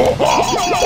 Ha ha ha!